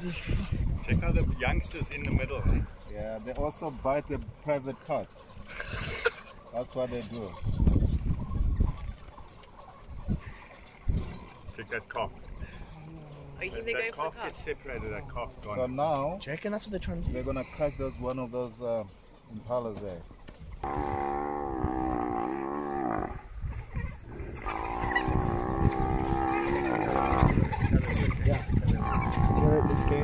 are the youngsters in the middle. Eh? Yeah, they also bite the private cars. That's what they do. Check that cough. Oh, you think That, they're going that for cough cup? gets separated, that cough So gone. now Do you reckon that's what they're trying to do? they're gonna catch those one of those uh, impalas there. Yeah. You know, the scariness is um,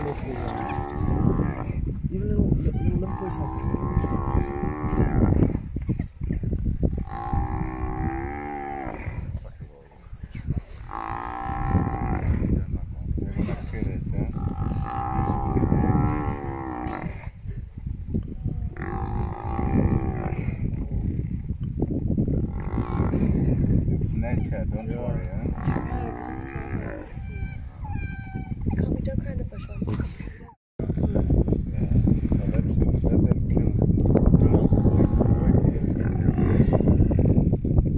even little little little boys yeah? It's nature, don't worry, huh?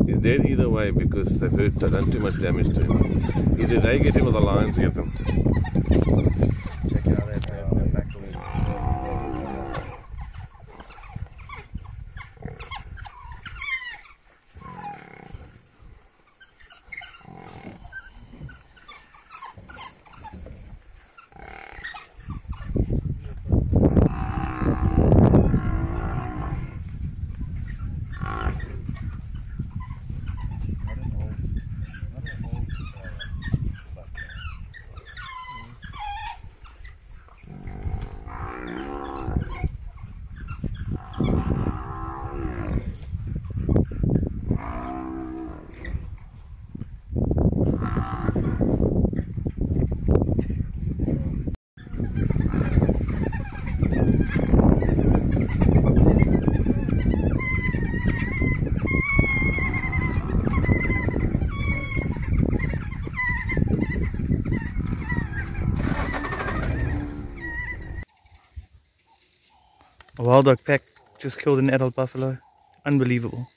He's dead either way because they've hurt, done too much damage to him. Either they get him or the lions get him. Check out that, wild dog pack just killed an adult buffalo. Unbelievable.